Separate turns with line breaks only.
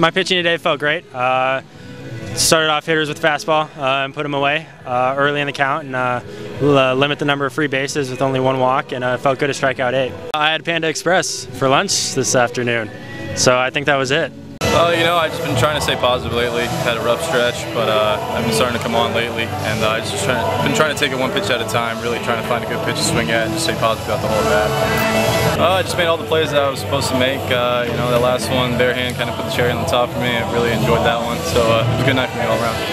my pitching today felt great. Uh, started off hitters with fastball uh, and put them away uh, early in the count and uh, limit the number of free bases with only one walk and uh, felt good to strike out eight. I had Panda Express for lunch this afternoon, so I think that was it.
Well, you know, I've just been trying to stay positive lately. Had a rough stretch, but uh, I've been starting to come on lately, and uh, I just trying, been trying to take it one pitch at a time. Really trying to find a good pitch to swing at, and just stay positive throughout the whole bat. Uh, I just made all the plays that I was supposed to make. Uh, you know, the last one, bare hand, kind of put the cherry on the top for me. I really enjoyed that one, so uh, it was a good night for me all around.